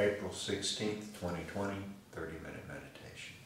April sixteenth, 2020, 30 minute meditation.